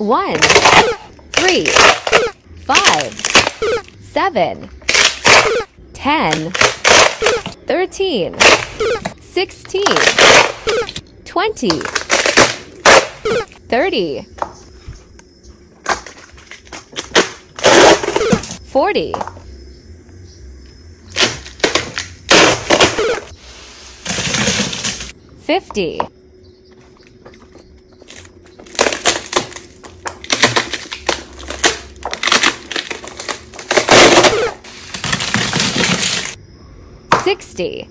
one, three, five, seven, ten, thirteen, sixteen, twenty, thirty, forty, fifty. Sixty.